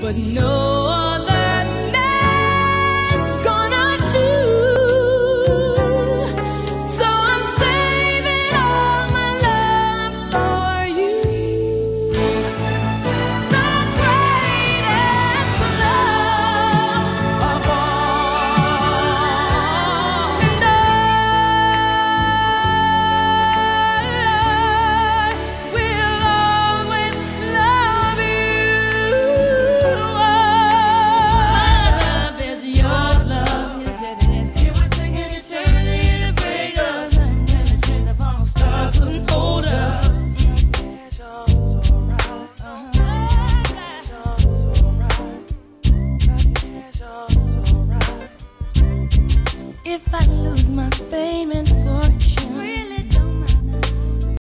But no if I lose my